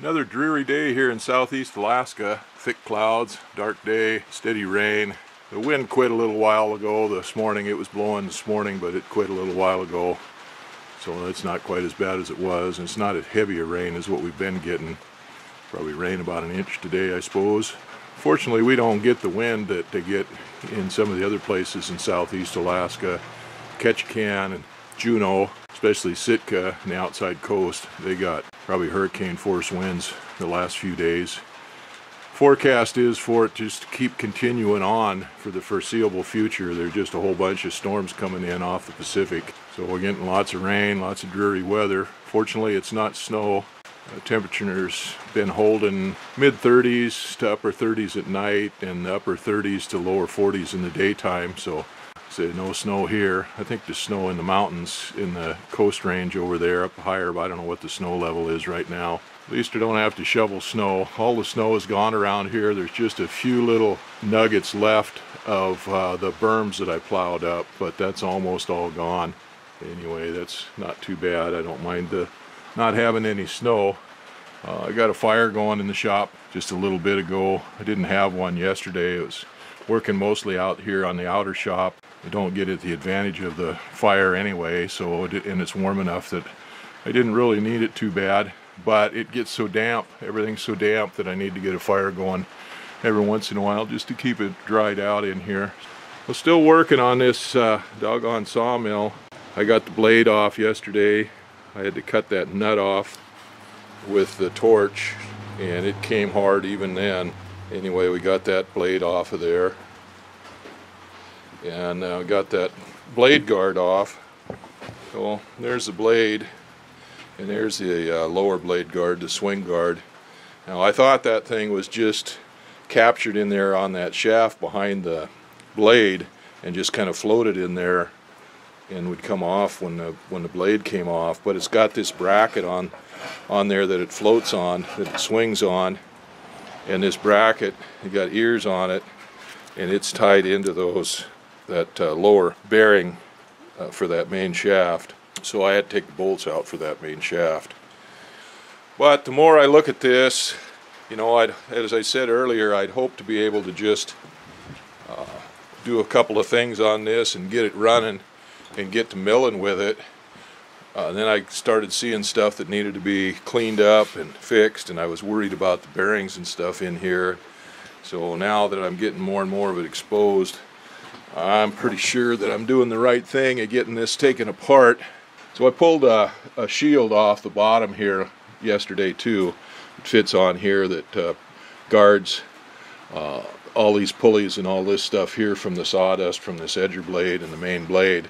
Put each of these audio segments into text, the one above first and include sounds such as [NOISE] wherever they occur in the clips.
Another dreary day here in southeast Alaska. Thick clouds, dark day, steady rain. The wind quit a little while ago this morning. It was blowing this morning, but it quit a little while ago. So it's not quite as bad as it was. And it's not as heavy a rain as what we've been getting. Probably rain about an inch today, I suppose. Fortunately, we don't get the wind that they get in some of the other places in southeast Alaska. Ketchikan and Juneau, especially Sitka and the outside coast, they got probably hurricane force winds the last few days. Forecast is for it just to keep continuing on for the foreseeable future. There's just a whole bunch of storms coming in off the Pacific. So we're getting lots of rain, lots of dreary weather. Fortunately, it's not snow. Uh, temperature's been holding mid 30s to upper 30s at night and upper 30s to lower 40s in the daytime. So say no snow here. I think there's snow in the mountains in the coast range over there up higher, but I don't know what the snow level is right now. At least I don't have to shovel snow. All the snow is gone around here. There's just a few little nuggets left of uh, the berms that I plowed up, but that's almost all gone. Anyway, that's not too bad. I don't mind the not having any snow. Uh, I got a fire going in the shop just a little bit ago. I didn't have one yesterday. It was working mostly out here on the outer shop. I don't get it the advantage of the fire anyway, so and it's warm enough that I didn't really need it too bad, but it gets so damp, everything's so damp that I need to get a fire going every once in a while just to keep it dried out in here. I'm still working on this uh, doggone sawmill. I got the blade off yesterday. I had to cut that nut off with the torch and it came hard even then. Anyway, we got that blade off of there and uh, got that blade guard off. So there's the blade and there's the uh, lower blade guard, the swing guard. Now I thought that thing was just captured in there on that shaft behind the blade and just kind of floated in there and would come off when the when the blade came off but it's got this bracket on on there that it floats on that it swings on and this bracket you got ears on it and it's tied into those that uh, lower bearing uh, for that main shaft. So I had to take the bolts out for that main shaft. But the more I look at this, you know, I'd, as I said earlier, I'd hope to be able to just uh, do a couple of things on this and get it running and get to milling with it. Uh, then I started seeing stuff that needed to be cleaned up and fixed, and I was worried about the bearings and stuff in here. So now that I'm getting more and more of it exposed, I'm pretty sure that I'm doing the right thing at getting this taken apart. So I pulled a, a shield off the bottom here yesterday too. It fits on here that uh, guards uh, all these pulleys and all this stuff here from the sawdust from this edger blade and the main blade.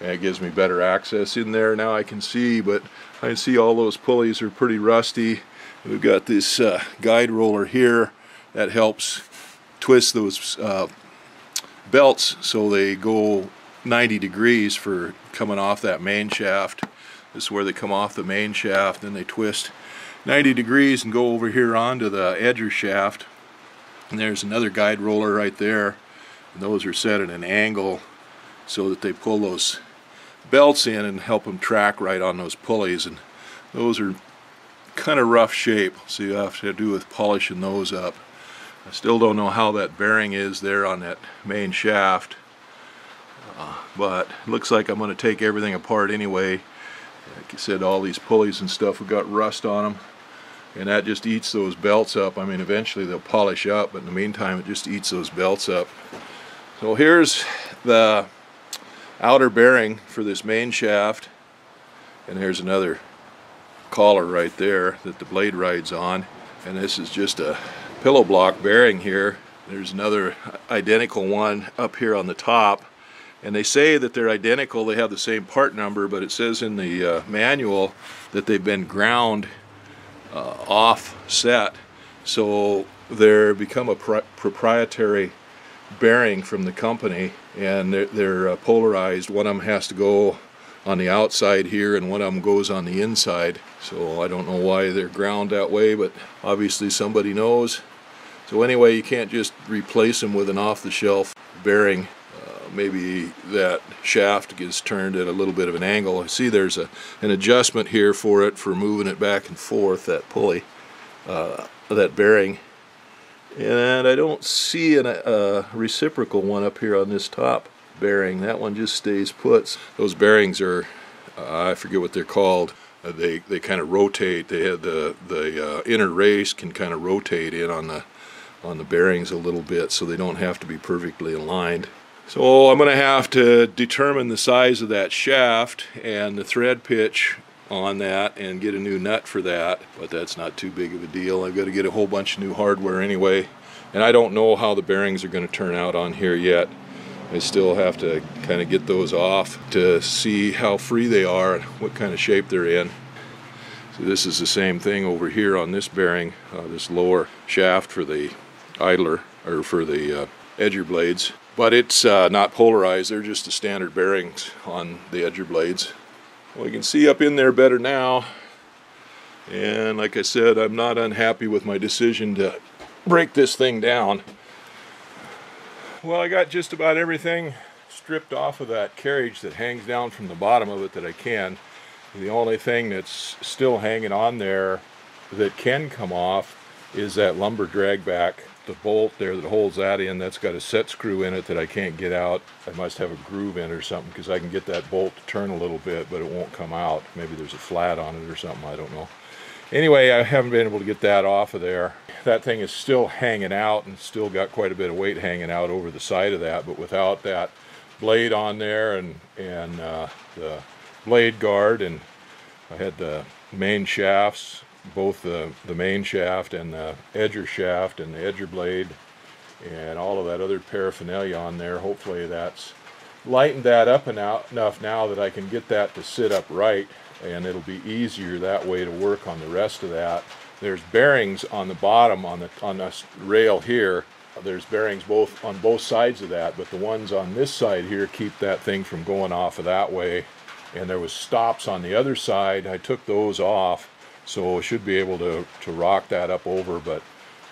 And it gives me better access in there now I can see, but I can see all those pulleys are pretty rusty. We've got this uh, guide roller here that helps twist those uh, belts so they go 90 degrees for coming off that main shaft. This is where they come off the main shaft, then they twist 90 degrees and go over here onto the edger shaft. And there's another guide roller right there. And those are set at an angle so that they pull those belts in and help them track right on those pulleys. And those are kind of rough shape, so you have to do with polishing those up. I still don't know how that bearing is there on that main shaft uh, but looks like I'm going to take everything apart anyway. Like I said all these pulleys and stuff have got rust on them and that just eats those belts up. I mean eventually they'll polish up but in the meantime it just eats those belts up. So here's the outer bearing for this main shaft and here's another collar right there that the blade rides on and this is just a pillow block bearing here. There's another identical one up here on the top. And they say that they're identical, they have the same part number, but it says in the uh, manual that they've been ground uh, offset. So they're become a proprietary bearing from the company and they're, they're uh, polarized. One of them has to go on the outside here and one of them goes on the inside. So I don't know why they're ground that way, but obviously somebody knows. So anyway, you can't just replace them with an off-the-shelf bearing. Uh, maybe that shaft gets turned at a little bit of an angle. I see there's a, an adjustment here for it for moving it back and forth, that pulley. uh, that bearing. And I don't see a uh, reciprocal one up here on this top bearing. That one just stays put. Those bearings are, uh, I forget what they're called. Uh, they they kind of rotate. They have the the uh, inner race can kind of rotate in on the on the bearings a little bit, so they don't have to be perfectly aligned. So I'm going to have to determine the size of that shaft and the thread pitch on that and get a new nut for that, but that's not too big of a deal. I've got to get a whole bunch of new hardware anyway, and I don't know how the bearings are going to turn out on here yet. I still have to kind of get those off to see how free they are and what kind of shape they're in. So this is the same thing over here on this bearing, uh, this lower shaft for the idler, or for the uh, edger blades. But it's uh, not polarized, they're just the standard bearings on the edger blades. Well, you can see up in there better now. And like I said, I'm not unhappy with my decision to break this thing down. Well, I got just about everything stripped off of that carriage that hangs down from the bottom of it that I can. The only thing that's still hanging on there that can come off is that lumber drag back the bolt there that holds that in, that's got a set screw in it that I can't get out. I must have a groove in it or something because I can get that bolt to turn a little bit, but it won't come out. Maybe there's a flat on it or something, I don't know. Anyway, I haven't been able to get that off of there. That thing is still hanging out and still got quite a bit of weight hanging out over the side of that, but without that blade on there and, and uh, the blade guard and I had the main shafts both the, the main shaft and the edger shaft and the edger blade and all of that other paraphernalia on there. Hopefully that's lightened that up enough now that I can get that to sit up right and it'll be easier that way to work on the rest of that. There's bearings on the bottom on the on this rail here. There's bearings both on both sides of that, but the ones on this side here keep that thing from going off of that way. And there was stops on the other side. I took those off so should be able to, to rock that up over, but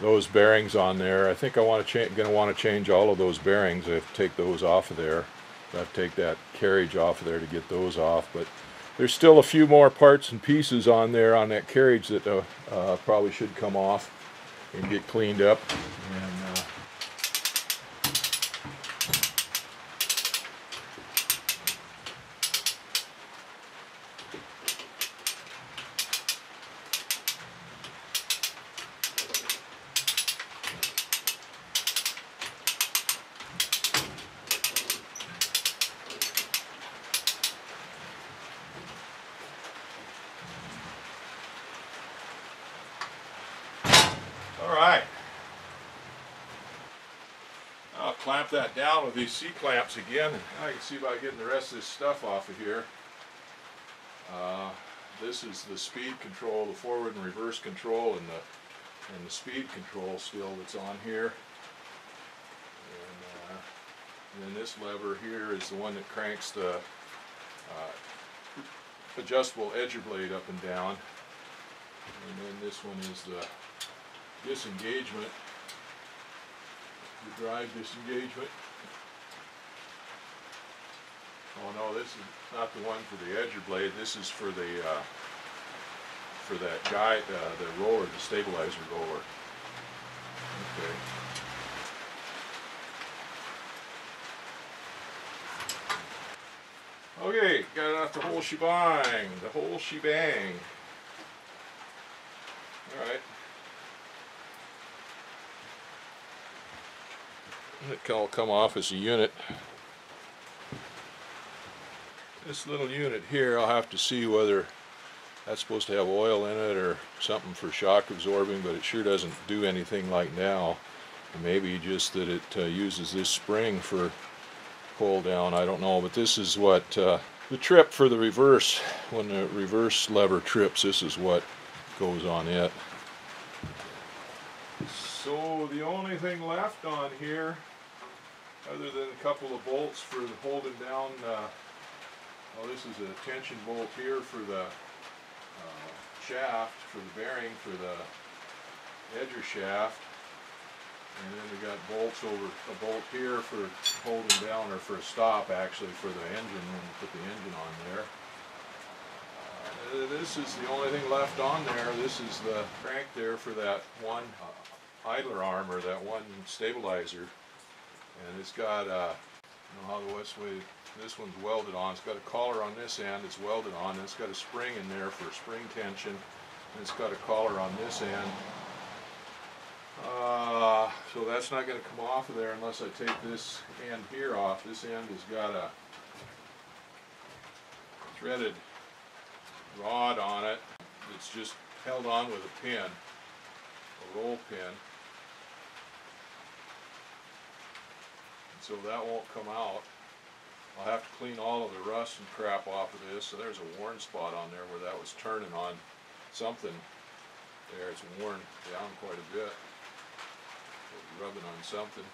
those bearings on there, I think I want to going to want to change all of those bearings. I have to take those off of there. I have to take that carriage off of there to get those off, but there's still a few more parts and pieces on there on that carriage that uh, uh, probably should come off and get cleaned up. And, uh, clamp that down with these C-clamps again. I can see by getting the rest of this stuff off of here. Uh, this is the speed control, the forward and reverse control, and the and the speed control still that's on here. And, uh, and then this lever here is the one that cranks the uh, adjustable edger blade up and down. And then this one is the disengagement the drive disengagement. Oh no, this is not the one for the edger blade. This is for the uh, for that guy, uh, the roller, the stabilizer roller. Okay. Okay, got off the whole shebang, the whole shebang. All right. It can all come off as a unit. This little unit here, I'll have to see whether that's supposed to have oil in it or something for shock absorbing, but it sure doesn't do anything like now. Maybe just that it uh, uses this spring for pull down, I don't know. But this is what uh, the trip for the reverse, when the reverse lever trips, this is what goes on it. So the only thing left on here other than a couple of bolts for holding down, uh, well this is a tension bolt here for the uh, shaft, for the bearing, for the edger shaft. And then we got bolts over, a bolt here for holding down, or for a stop actually, for the engine, when you put the engine on there. Uh, this is the only thing left on there. This is the crank there for that one uh, idler arm or that one stabilizer. And it's got, uh, you know how the Westway, this one's welded on. It's got a collar on this end, it's welded on. And it's got a spring in there for spring tension. And it's got a collar on this end. Uh, so that's not going to come off of there unless I take this end here off. This end has got a threaded rod on it. It's just held on with a pin, a roll pin. So that won't come out. I'll have to clean all of the rust and crap off of this. So there's a worn spot on there where that was turning on something. There, it's worn down quite a bit. Rubbing on something.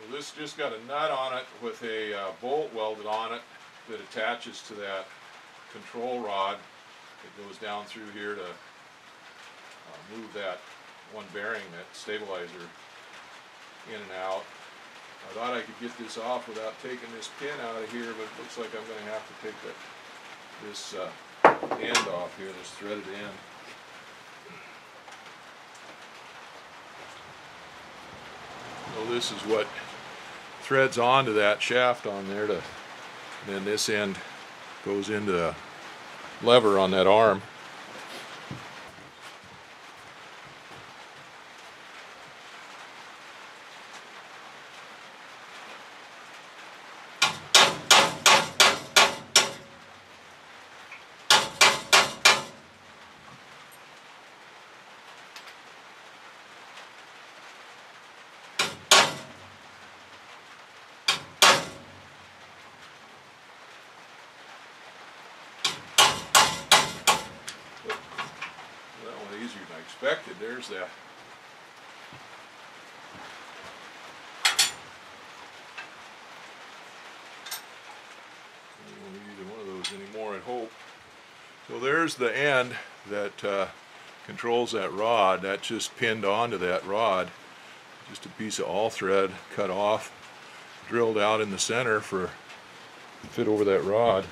Well, this just got a nut on it with a uh, bolt welded on it that attaches to that control rod that goes down through here to uh, move that one bearing, that stabilizer, in and out. I thought I could get this off without taking this pin out of here, but it looks like I'm going to have to take that, this uh, end off here, this threaded end. So this is what threads onto that shaft on there to, then this end goes into the lever on that arm. That one easier than I don't need either one of those anymore, I hope. So there's the end that uh, controls that rod. That's just pinned onto that rod. Just a piece of all thread cut off, drilled out in the center for fit over that rod.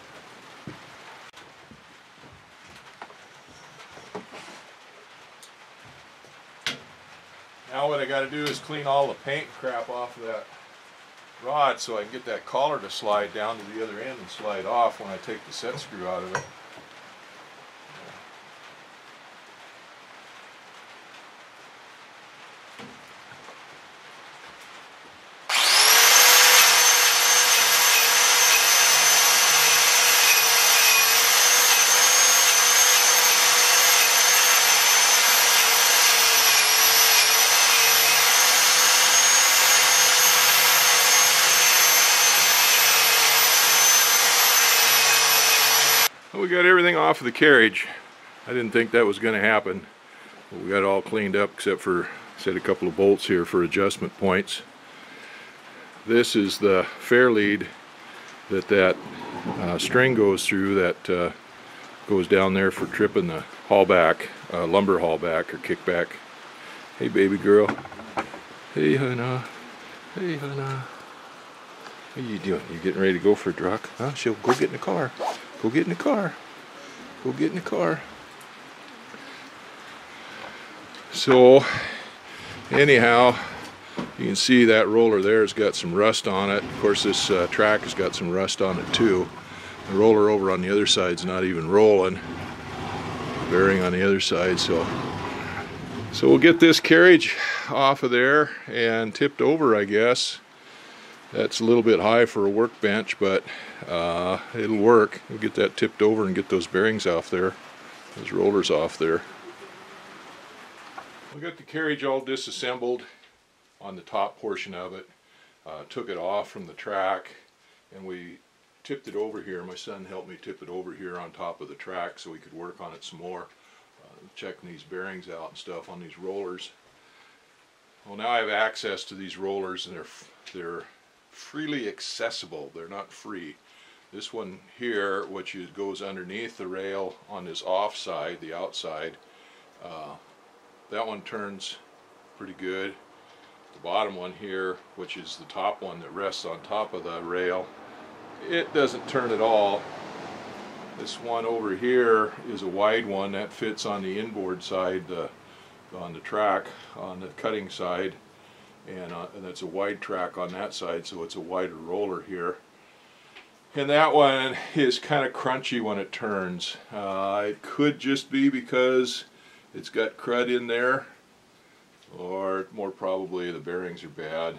I gotta do is clean all the paint crap off of that rod so I can get that collar to slide down to the other end and slide off when I take the set screw out of it. Well, we got the carriage. I didn't think that was going to happen. But we got it all cleaned up except for set a couple of bolts here for adjustment points. This is the fair lead that that uh, string goes through that uh, goes down there for tripping the haul back, uh, lumber haul back or kickback. Hey baby girl. Hey Hannah. Hey Hannah. What are you doing? You getting ready to go for a truck? Huh? She'll go get in the car. Go get in the car. Go get in the car. So, anyhow, you can see that roller there has got some rust on it. Of course, this uh, track has got some rust on it too. The roller over on the other side's not even rolling. Bearing on the other side, so so we'll get this carriage off of there and tipped over, I guess. That's a little bit high for a workbench, but uh, it'll work. We'll get that tipped over and get those bearings off there, those rollers off there. We got the carriage all disassembled on the top portion of it. Uh, took it off from the track and we tipped it over here. My son helped me tip it over here on top of the track so we could work on it some more. Uh, checking these bearings out and stuff on these rollers. Well, now I have access to these rollers and they're they're freely accessible. They're not free. This one here, which goes underneath the rail on this off side, the outside, uh, that one turns pretty good. The bottom one here, which is the top one that rests on top of the rail, it doesn't turn at all. This one over here is a wide one that fits on the inboard side, uh, on the track, on the cutting side. And, uh, and a wide track on that side, so it's a wider roller here. And that one is kind of crunchy when it turns. Uh, it could just be because it's got crud in there, or more probably the bearings are bad.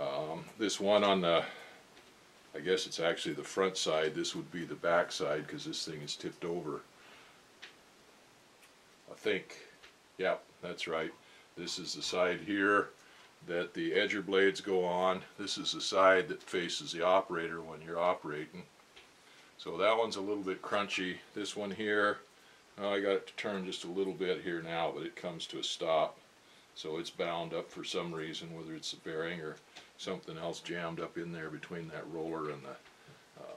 Um, this one on the, I guess it's actually the front side, this would be the back side because this thing is tipped over. I think, yep, that's right. This is the side here that the edger blades go on. This is the side that faces the operator when you're operating. So that one's a little bit crunchy. This one here, I got it to turn just a little bit here now, but it comes to a stop. So it's bound up for some reason, whether it's the bearing or something else jammed up in there between that roller and the uh,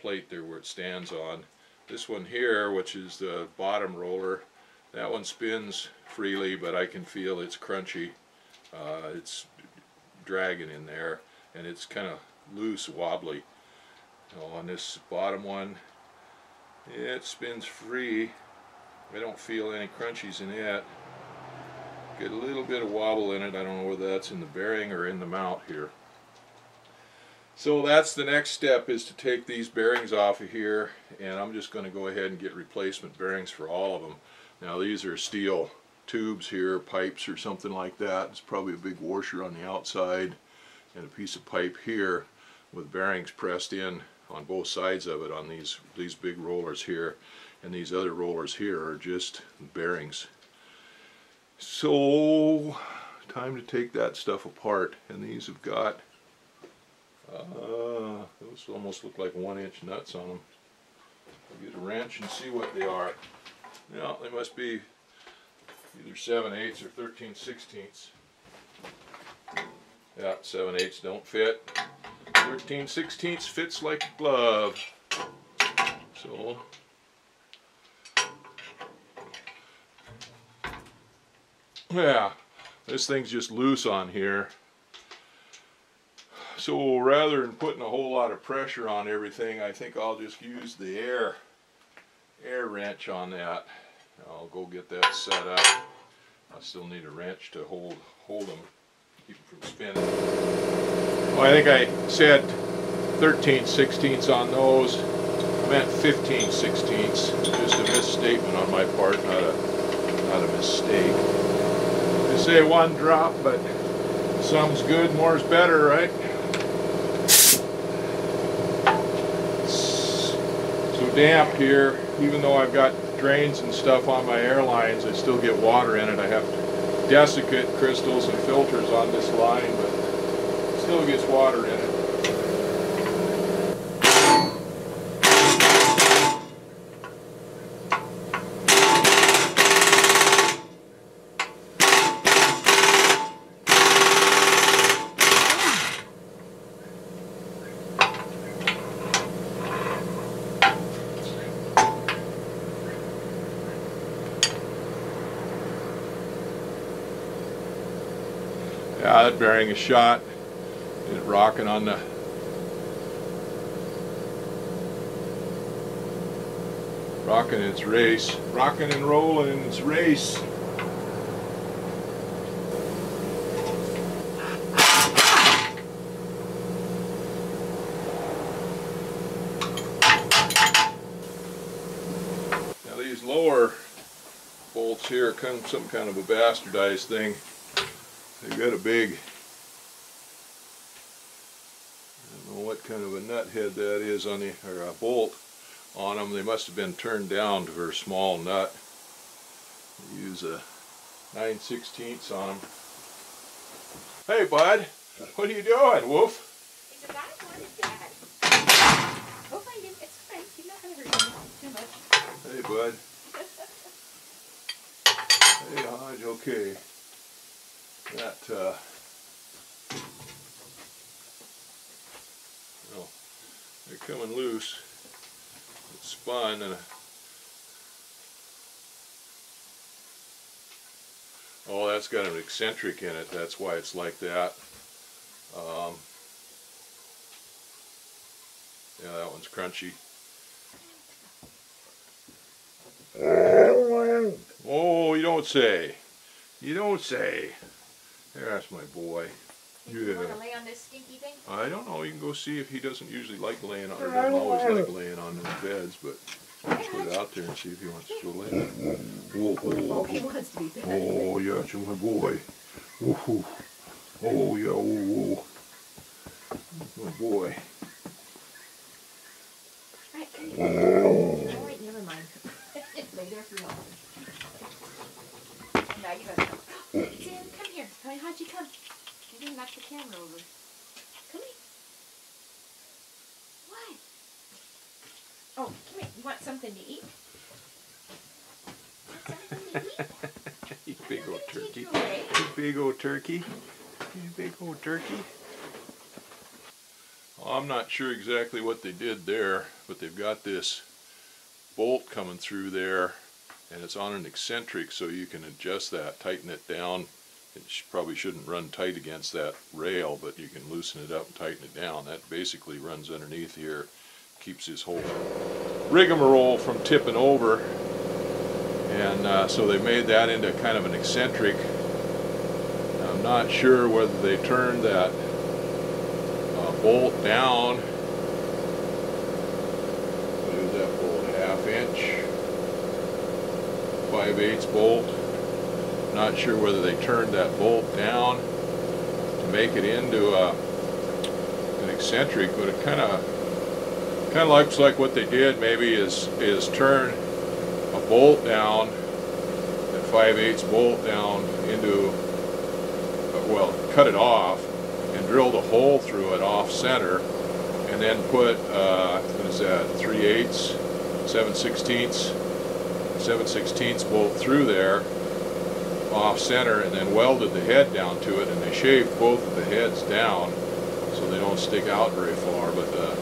plate there where it stands on. This one here, which is the bottom roller, that one spins freely, but I can feel it's crunchy. Uh, it's dragging in there, and it's kind of loose, wobbly. On this bottom one, it spins free. I don't feel any crunchies in it. Get a little bit of wobble in it. I don't know whether that's in the bearing or in the mount here. So that's the next step is to take these bearings off of here and I'm just going to go ahead and get replacement bearings for all of them. Now these are steel tubes here, pipes or something like that. It's probably a big washer on the outside and a piece of pipe here with bearings pressed in on both sides of it on these these big rollers here and these other rollers here are just bearings so, time to take that stuff apart. And these have got, uh, those almost look like one inch nuts on them. I'll get a wrench and see what they are. Yeah, they must be either 7 eighths or 13 sixteenths. Yeah, 7 eighths don't fit. 13 sixteenths fits like a glove. So, Yeah, this thing's just loose on here. So rather than putting a whole lot of pressure on everything, I think I'll just use the air air wrench on that. I'll go get that set up. I still need a wrench to hold hold them, keep them from spinning. Well, I think I said 13 sixteenths on those. I meant 15 sixteenths. Just a misstatement on my part, not a not a mistake They say one drop, but some's good, more's better, right? so damp here, even though I've got drains and stuff on my airlines, I still get water in it. I have desiccant crystals and filters on this line, but still gets water in it. That bearing is shot. It's rocking on the rocking its race, rocking and rolling in its race. Now these lower bolts here come some kind of a bastardized thing. They've got a big, I don't know what kind of a nut head that is on the, or a bolt on them. They must have been turned down for a small nut. Use a 9 16 on them. Hey bud, what are you doing, Wolf? He's a guy wanted dad. Go find him. It's fine. He's not going to hurt too much. Hey bud. [LAUGHS] hey Hodge, okay that uh, well, they're coming loose. It's spun and oh, that's got an eccentric in it. That's why it's like that. Um, yeah, that one's crunchy. Oh, you don't say. You don't say. That's my boy. You want to lay on this stinky thing? I don't know. You can go see if he doesn't usually like laying on, or doesn't always like laying on those beds, but let's put it out there and see if he wants to go lay. Whoa, whoa, Oh, he wants to be bad. Oh, yeah, it's my boy. Whoa. Oh, yeah, whoa, whoa. My boy. Oh. Alright, come never mind. [LAUGHS] lay there if you want. Now you gotta come. Sam, come here. Honey, how'd you come? You didn't knock the camera over. Come here. What? Oh, come here. You want something to eat? Something to eat? [LAUGHS] you big old not gonna take turkey. you. You big old turkey. You big old turkey. Well, I'm not sure exactly what they did there, but they've got this bolt coming through there, and it's on an eccentric, so you can adjust that, tighten it down. It sh- probably shouldn't run tight against that rail, but you can loosen it up and tighten it down. That basically runs underneath here, keeps this whole rigmarole from tipping over. And uh, so they made that into kind of an eccentric. I'm not sure whether they turned that uh, bolt down. What is that bolt? Half inch, five eighths bolt. Not sure whether they turned that bolt down to make it into a, an eccentric, but it kind of kind of looks like what they did maybe is is turn a bolt down, that 5 eighths bolt down into, uh, well, cut it off and drilled a hole through it off center and then put, uh, what is that, 3 eighths, 7 sixteenths, 7 sixteenths bolt through there off center and then welded the head down to it and they shaved both of the heads down so they don't stick out very far but the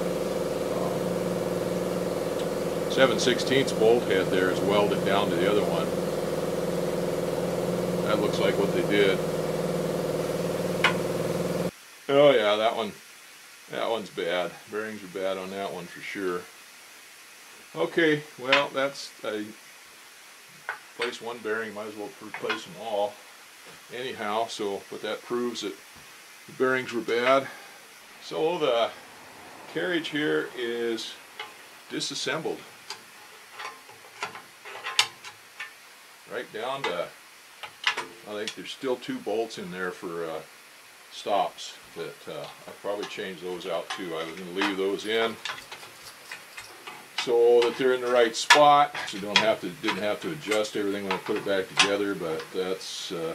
um, 7 16 bolt head there is welded down to the other one. That looks like what they did. Oh yeah, that one, that one's bad. Bearings are bad on that one for sure. Okay, well that's, I replace one bearing, might as well replace them all. Anyhow, so, but that proves that the bearings were bad. So the carriage here is disassembled. Right down to, I think there's still two bolts in there for uh, stops that uh, I'll probably change those out too. I was going to leave those in so that they're in the right spot. So you don't have to didn't have to adjust everything when I put it back together. But that's uh,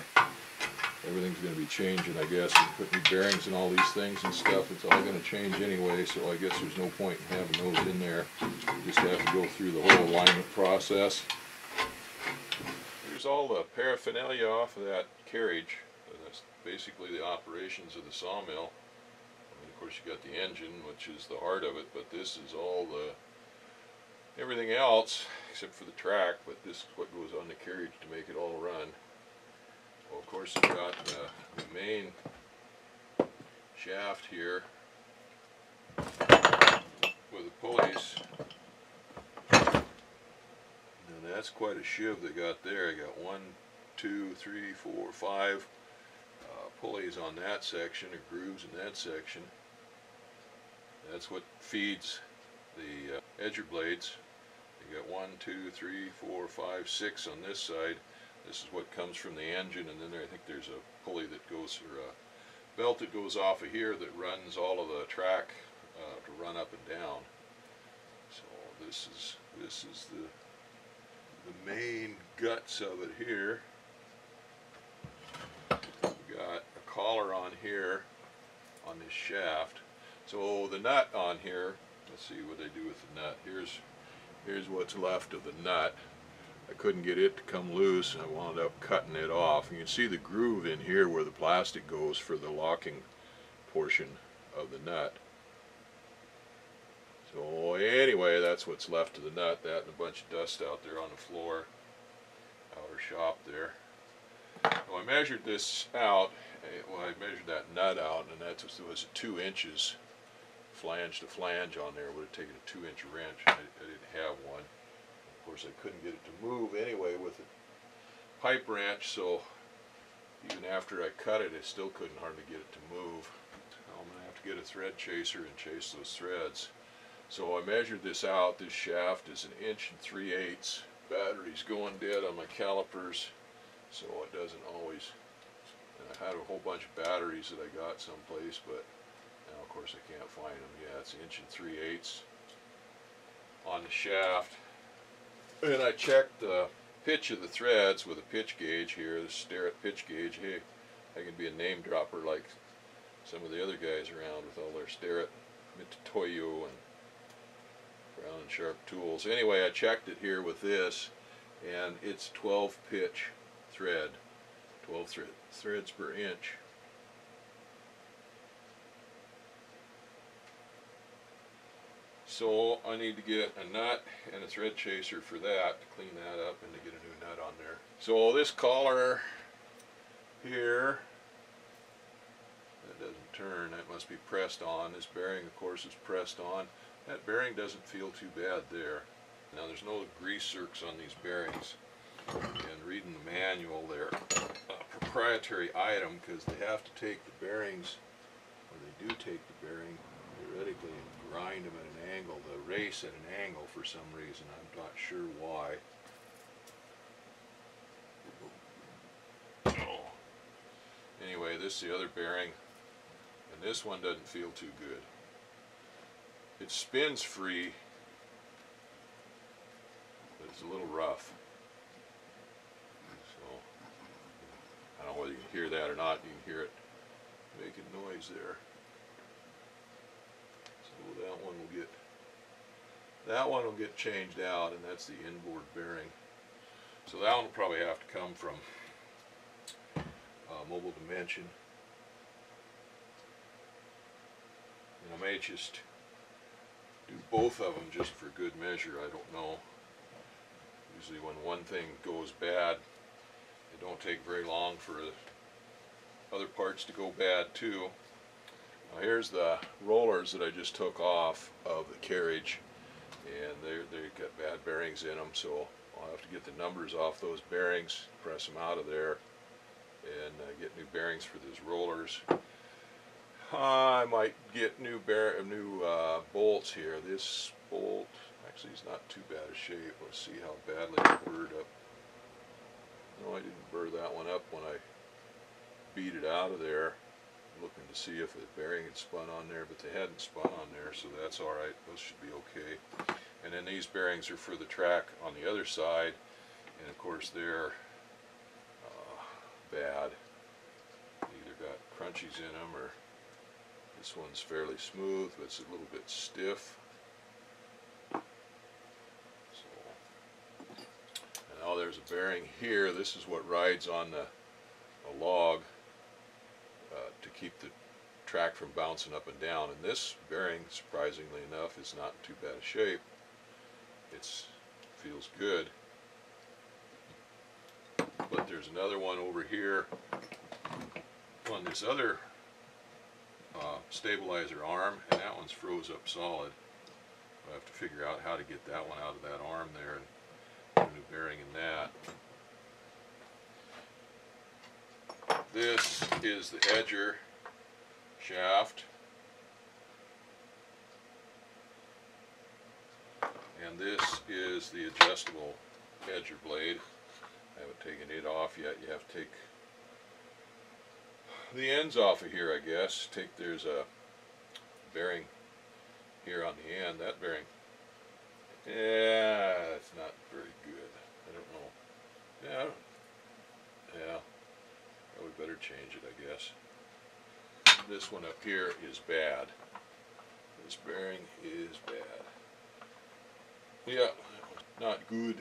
everything's going to be changing. I guess we put new bearings and all these things and stuff. It's all going to change anyway. So I guess there's no point in having those in there. You just have to go through the whole alignment process. Here's all the paraphernalia off of that carriage. That's basically the operations of the sawmill. And of course you got the engine, which is the heart of it, but this is all the everything else except for the track, but this is what goes on the carriage to make it all run. Well, of course you've got uh, the main shaft here with the pulleys. And that's quite a shiv they got there. I got one, two, three, four, five uh, pulleys on that section, or grooves in that section. That's what feeds the uh, edger blades. You got one, two, three, four, five, six on this side. This is what comes from the engine, and then there, I think there's a pulley that goes, or a belt that goes off of here that runs all of the track uh, to run up and down. So this is this is the the main guts of it here. We got a collar on here on this shaft. So the nut on here, let's see what they do with the nut. Here's here's what's left of the nut. I couldn't get it to come loose and I wound up cutting it off. You can see the groove in here where the plastic goes for the locking portion of the nut. So anyway, that's what's left of the nut. That and a bunch of dust out there on the floor, outer shop there. Well, I measured this out. eh, Well, I measured that nut out, and that was, was two inches flange to flange on there. Would have taken a two-inch wrench. I, I didn't have one. Of course, I couldn't get it to move anyway with a pipe wrench, so even after I cut it, I still couldn't hardly get it to move. I'm gonna have to get a thread chaser and chase those threads. So I measured this out. This shaft is an inch and three eighths. Battery's going dead on my calipers, so it doesn't always. And I had a whole bunch of batteries that I got someplace, but now of course I can't find them. Yeah, it's inch and three eighths on the shaft. And I checked the pitch of the threads with a pitch gauge here, the Starrett pitch gauge. Hey, I can be a name dropper like some of the other guys around with all their Starrett, Mitutoyo, and Brown and Sharpe tools. Anyway, I checked it here with this, and it's 12 pitch thread, 12 thread, threads per inch. So I need to get a nut and a thread chaser for that to clean that up and to get a new nut on there. So this collar here, that doesn't turn, that must be pressed on. This bearing of course is pressed on. That bearing doesn't feel too bad there. Now there's no grease zerks on these bearings. And reading the manual, they're a proprietary item because they have to take the bearings, or they do take the bearing theoretically and grind them angle, the race at an angle for some reason. I'm not sure why. Oh. Anyway, this is the other bearing, and this one doesn't feel too good. It spins free, but it's a little rough. So, I don't know whether you can hear that or not. You can hear it making noise there. So that one will get, that one will get changed out, and that's the inboard bearing. So that one will probably have to come from uh, Mobile Dimension. And I may just do both of them just for good measure, I don't know. Usually when one thing goes bad, it don't take very long for other parts to go bad too. Now here's the rollers that I just took off of the carriage and they're, they've got bad bearings in them so I'll have to get the numbers off those bearings, press them out of there and uh, get new bearings for those rollers. I might get new bear, new uh, bolts here. This bolt actually is not too bad a shape. Let's see how badly it burred up. No, I didn't burr that one up when I beat it out of there. Looking to see if the bearing had spun on there, but they hadn't spun on there, so that's all right. Those should be okay. And then these bearings are for the track on the other side, and of course they're uh, bad. They either got crunchies in them or this one's fairly smooth, but it's a little bit stiff. So, and now there's a bearing here. This is what rides on the, a log keep the track from bouncing up and down. And this bearing, surprisingly enough, is not in too bad a shape. It's feels good. But there's another one over here on this other uh, stabilizer arm, and that one's froze up solid. I have to figure out how to get that one out of that arm there and put a new bearing in that. This is the edger shaft. And this is the adjustable edger blade. I haven't taken it off yet. You have to take the ends off of here, I guess. Take there's a bearing here on the end. That bearing, yeah, it's not very good. I don't know. Yeah, yeah. Probably better change it, I guess. This one up here is bad. This bearing is bad. Yeah, not good.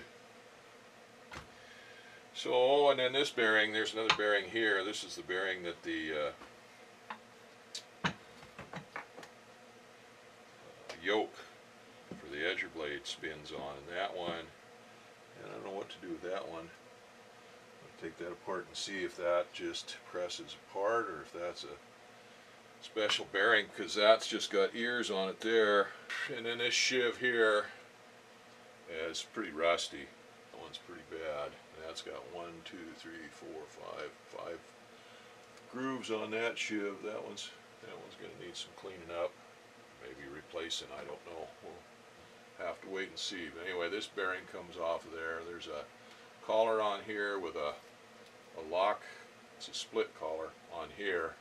So, and then this bearing, there's another bearing here. This is the bearing that the uh, yoke for the edger blade spins on. And that one, and I don't know what to do with that one. I'll take that apart and see if that just presses apart or if that's a special bearing because that's just got ears on it there. And then this shiv here it's pretty rusty. That one's pretty bad. That's got one, two, three, four, five, five grooves on that shiv. That one's that one's gonna need some cleaning up. Maybe replacing, I don't know. We'll have to wait and see. But anyway, this bearing comes off of there. There's a collar on here with a, a lock. It's a split collar on here.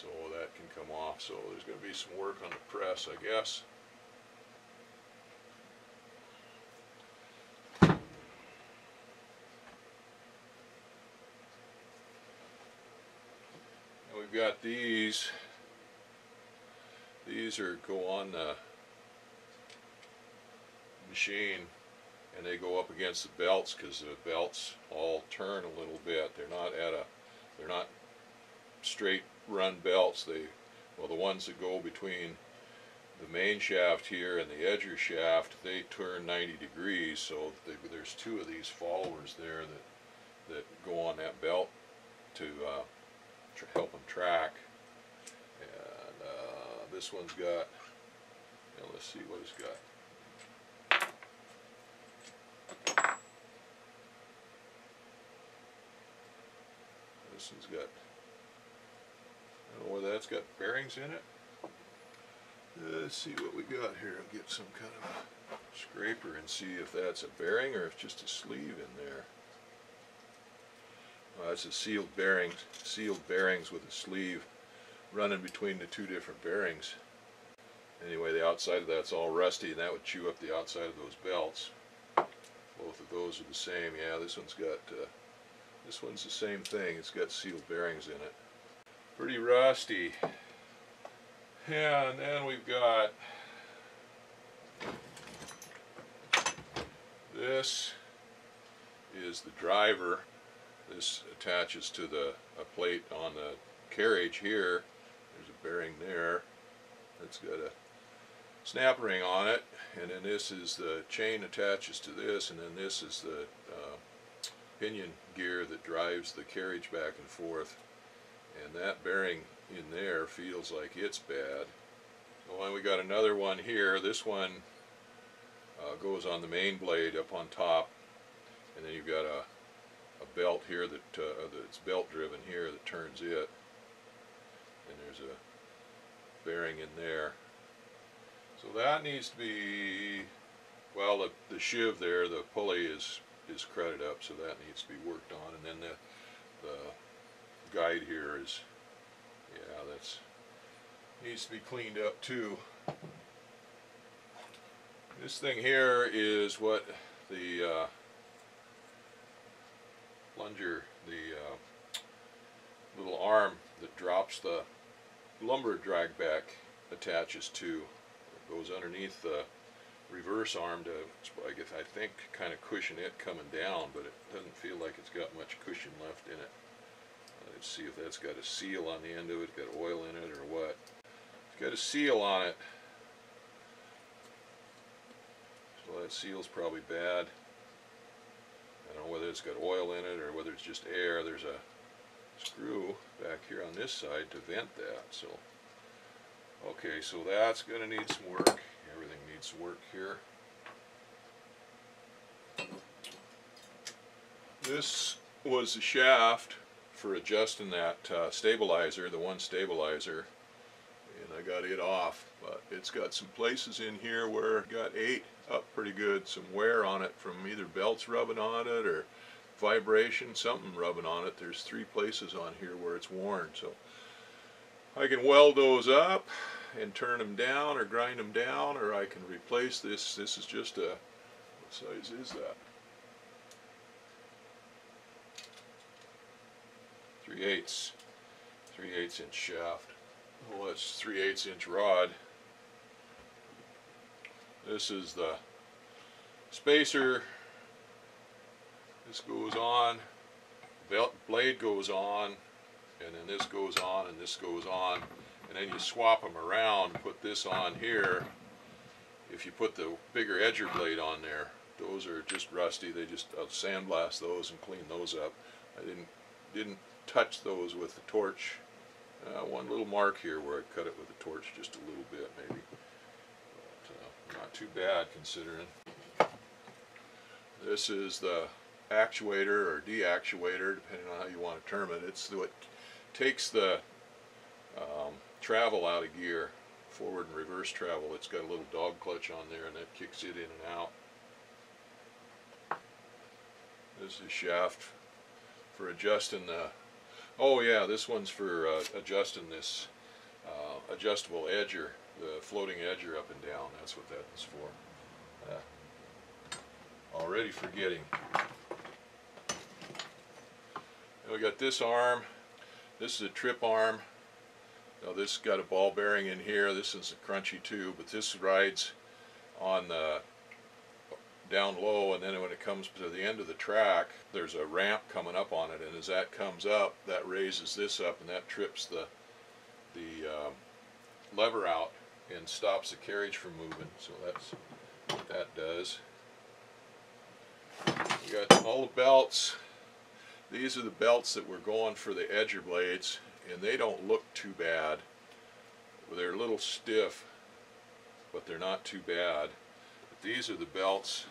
So that can come off. So there's gonna be some work on the press, I guess. And we've got these. These are go on the machine and they go up against the belts because the belts all turn a little bit. They're not at a, they're not straight run belts. They, well, the ones that go between the main shaft here and the edger shaft, they turn 90 degrees. So they, there's two of these followers there that that go on that belt to uh, help them track. And uh, this one's got, let's see what it's got. This one's got, Whether that's got bearings in it. Let's see what we got here. I'll get some kind of scraper and see if that's a bearing or if just a sleeve in there. Uh, it's a sealed bearings, sealed bearings with a sleeve running between the two different bearings. Anyway, the outside of that's all rusty, and that would chew up the outside of those belts. Both of those are the same. Yeah, this one's got, uh, this one's the same thing. It's got sealed bearings in it. Pretty rusty. And then we've got this is the driver. This attaches to the a plate on the carriage here. There's a bearing there. That's got a snap ring on it, and then this is the chain attaches to this, and then this is the uh, pinion gear that drives the carriage back and forth. And that bearing in there feels like it's bad. So then we got another one here. This one uh, goes on the main blade up on top, and then you've got a a belt here that uh, that's belt driven here that turns it, and there's a bearing in there. So that needs to be well the the sheave there the pulley is is cretted up so that needs to be worked on and then the the guide here is yeah that's needs to be cleaned up too. This thing here is what the uh, plunger, the uh, little arm that drops the lumber drag back attaches to. It goes underneath the reverse arm to, I guess, I think, kind of cushion it coming down, but it doesn't feel like it's got much cushion left in it. Let's see if that's got a seal on the end of it, got oil in it or what. It's got a seal on it. So that seal's probably bad. I don't know whether it's got oil in it or whether it's just air. There's a screw back here on this side to vent that. So, okay, so that's gonna need some work. Everything needs work here. This was the shaft for adjusting that uh, stabilizer, the one stabilizer, and I got it off. But it's got some places in here where got eight up pretty good, some wear on it from either belts rubbing on it or vibration, something rubbing on it. There's three places on here where it's worn, so I can weld those up and turn them down or grind them down, or I can replace this. This is just a, what size is that? 3 eighths, 3 eighths inch shaft. Well, that's 3 eighths inch rod. This is the spacer. This goes on. Belt blade goes on, and then this goes on, and this goes on, and then you swap them around. Put this on here. If you put the bigger edger blade on there, those are just rusty. They just I'll sandblast those and clean those up. I didn't didn't touch those with the torch. Uh, one little mark here where I cut it with the torch just a little bit maybe. But, uh, not too bad considering. This is the actuator or deactuator, depending on how you want to term it. It's what takes the um, travel out of gear, forward and reverse travel. It's got a little dog clutch on there and that kicks it in and out. This is a shaft for adjusting the, oh yeah, this one's for uh, adjusting this uh, adjustable edger, the floating edger up and down. That's what that is for. Uh, already forgetting. And we got this arm. This is a trip arm. Now this got a ball bearing in here. This is a crunchy too, but this rides on the down low and then when it comes to the end of the track there's a ramp coming up on it and as that comes up that raises this up and that trips the the um, lever out and stops the carriage from moving. So that's what that does. We got all the belts. These are the belts that we're going for the edger blades and they don't look too bad. They're a little stiff but they're not too bad. These are the belts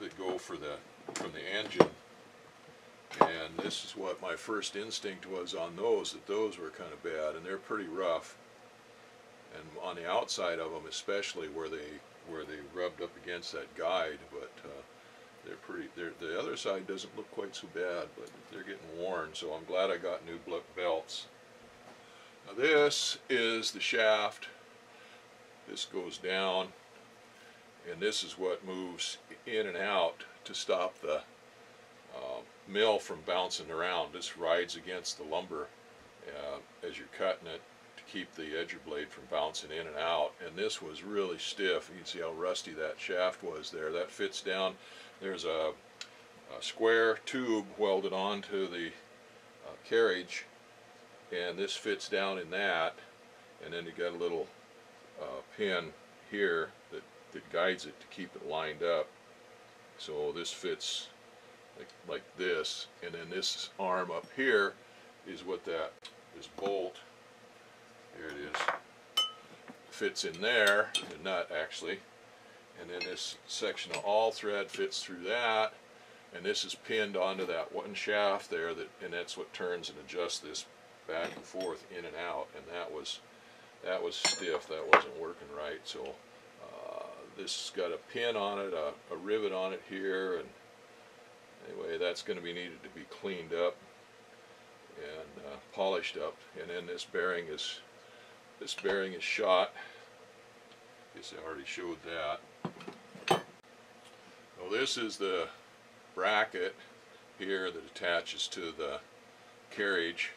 that go for the from the engine. And this is what my first instinct was on those that those were kind of bad and they're pretty rough. And on the outside of them especially where they where they rubbed up against that guide but uh, they're pretty they're, the other side doesn't look quite so bad but they're getting worn so I'm glad I got new belts. Now this is the shaft. This goes down and this is what moves in and out to stop the uh, mill from bouncing around. This rides against the lumber uh, as you're cutting it to keep the edger blade from bouncing in and out. And this was really stiff. You can see how rusty that shaft was there. That fits down. There's a, a square tube welded onto the uh, carriage and this fits down in that and then you got a little uh, pin here that guides it to keep it lined up. So this fits like, like this, and then this arm up here is what that, this bolt, here it is, fits in there, the nut actually, and then this section of all thread fits through that, and this is pinned onto that one shaft there, that, and that's what turns and adjusts this back and forth in and out, and that was, that was stiff, that wasn't working right, so this has got a pin on it, a, a rivet on it here, and anyway, that's going to be needed to be cleaned up and uh, polished up. And then this bearing is this bearing is shot. I Guess I already showed that. Well, this is the bracket here that attaches to the carriage,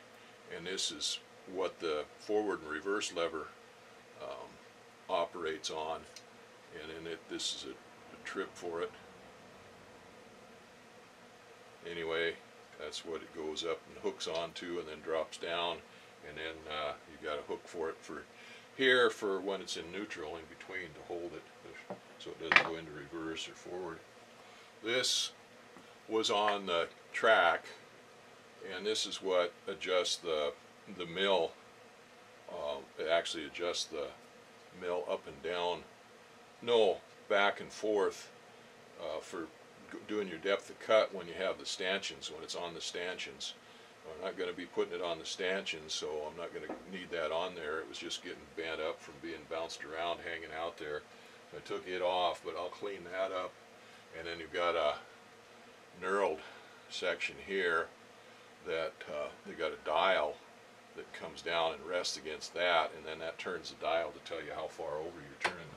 and this is what the forward and reverse lever um, operates on and in it, this is a, a trip for it. Anyway, that's what it goes up and hooks onto and then drops down and then uh, you got a hook for it for here for when it's in neutral in between to hold it so it doesn't go into reverse or forward. This was on the track and this is what adjusts the the mill uh, it actually adjusts the mill up and down no back and forth uh, for doing your depth of cut when you have the stanchions, when it's on the stanchions. I'm not going to be putting it on the stanchions, so I'm not going to need that on there. It was just getting bent up from being bounced around, hanging out there. I took it off, but I'll clean that up. And then you've got a knurled section here that uh, they got a dial that comes down and rests against that, and then that turns the dial to tell you how far over you're turning,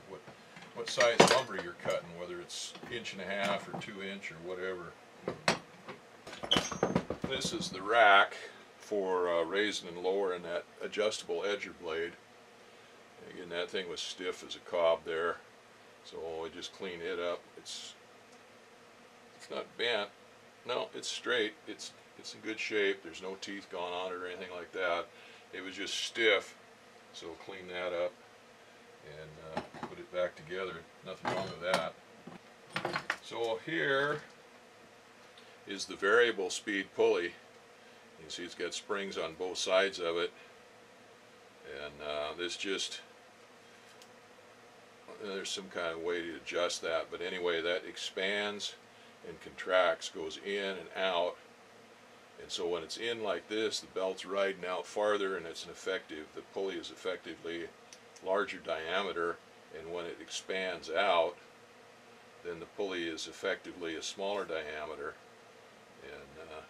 what size lumber you're cutting, whether it's inch and a half or two inch or whatever. This is the rack for uh, raising and lowering that adjustable edger blade. Again, that thing was stiff as a cob there, so I just clean it up. It's it's not bent. No, it's straight. It's it's in good shape. There's no teeth gone on it or anything like that. It was just stiff, so clean that up and uh, back together. Nothing wrong with that. So here is the variable speed pulley. You see it's got springs on both sides of it and uh, this just there's some kind of way to adjust that but anyway that expands and contracts, goes in and out. And so when it's in like this, the belt's riding out farther and it's an effective, the pulley is effectively larger diameter. And when it expands out, then the pulley is effectively a smaller diameter. And uh,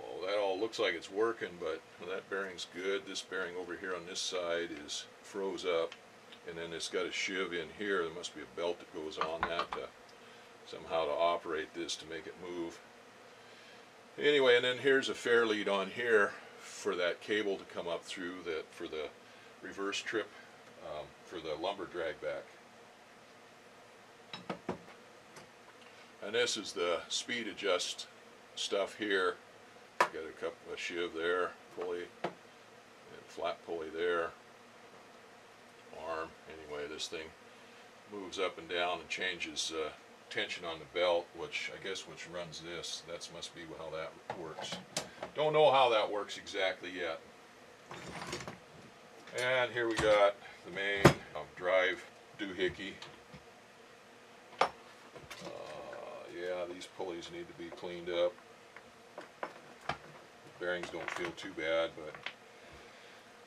well, that all looks like it's working, but that bearing's good. This bearing over here on this side is froze up. And then it's got a sheave in here. There must be a belt that goes on that to somehow to operate this to make it move. Anyway, and then here's a fair lead on here for that cable to come up through that for the reverse trip um, for the lumber drag back. And this is the speed adjust stuff here. Got a couple of sheave there, pulley, and flat pulley there. Arm. Anyway, this thing moves up and down and changes uh, tension on the belt, which I guess which runs this. That must be how that works. Don't know how that works exactly yet. And here we got the main um, drive doohickey. Uh, yeah, these pulleys need to be cleaned up. Bearings don't feel too bad, but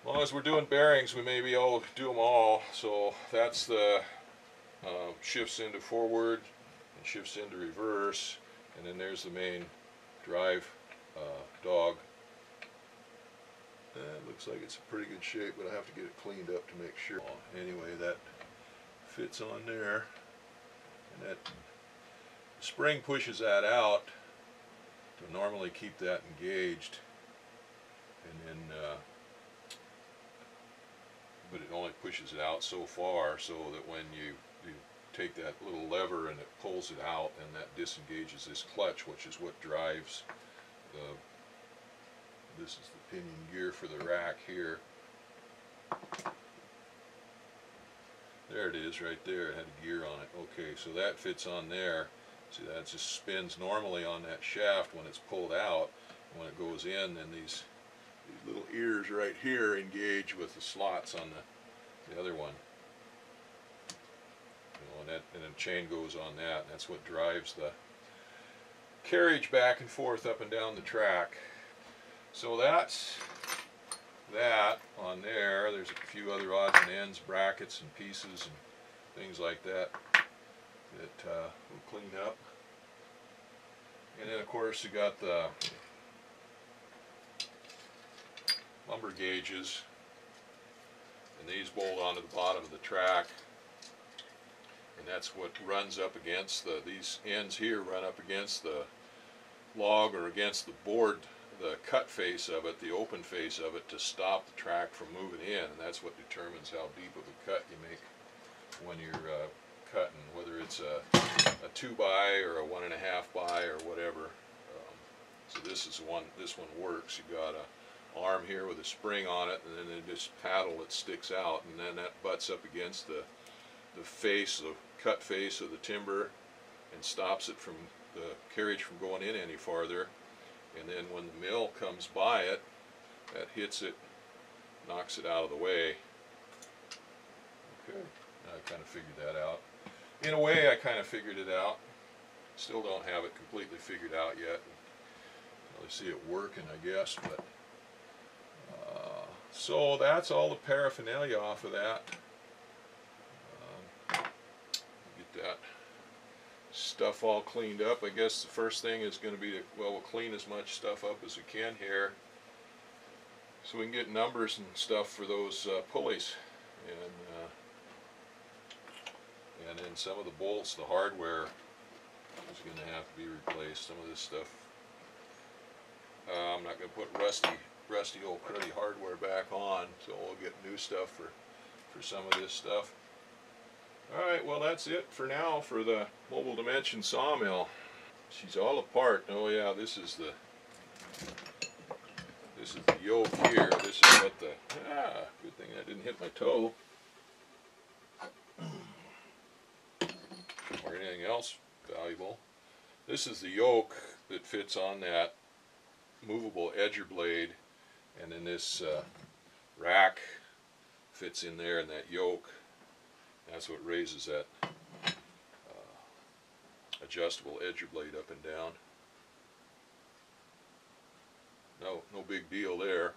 as long as we're doing bearings, we maybe all do them all. So that's the uh, shifts into forward and shifts into reverse, and then there's the main drive uh, dog. That looks like it's in pretty good shape, but I have to get it cleaned up to make sure. Anyway, that fits on there, and that spring pushes that out to normally keep that engaged, and then. Uh, but it only pushes it out so far so that when you, you take that little lever and it pulls it out and that disengages this clutch which is what drives the this is the pinion gear for the rack here there it is right there it had a gear on it okay so that fits on there see that just spins normally on that shaft when it's pulled out when it goes in then these these little ears right here engage with the slots on the, the other one. You know, and that and then chain goes on that. That's what drives the carriage back and forth up and down the track. So that's that on there. There's a few other odds and ends, brackets and pieces and things like that that uh, we'll clean up. And then of course you got the lumber gauges and these bolt onto the bottom of the track and that's what runs up against the these ends here run up against the log or against the board the cut face of it the open face of it to stop the track from moving in and that's what determines how deep of a cut you make when you're uh, cutting whether it's a, a two by or a one and a half by or whatever. Um, so this is one this one works. You got a arm here with a spring on it and then this paddle that sticks out and then that butts up against the the face, the cut face of the timber and stops it from the carriage from going in any farther and then when the mill comes by it that hits it knocks it out of the way. Okay I kind of figured that out. In a way I kind of figured it out. Still don't have it completely figured out yet. I see it working I guess but uh, so that's all the paraphernalia off of that. Um, get that stuff all cleaned up. I guess the first thing is going to be to, well, we'll clean as much stuff up as we can here so we can get numbers and stuff for those uh, pulleys. And, uh, and then some of the bolts, the hardware is going to have to be replaced. Some of this stuff, uh, I'm not going to put rusty rusty old cruddy hardware back on, so we'll get new stuff for, for some of this stuff. Alright, well that's it for now for the Mobile Dimension sawmill. She's all apart. Oh yeah, this is the this is the yoke here. This is what the ah, good thing I didn't hit my toe. [CLEARS THROAT] Or anything else valuable. This is the yoke that fits on that movable edger blade and then this uh, rack fits in there and that yoke that's what raises that uh, adjustable edger blade up and down. No, no big deal there.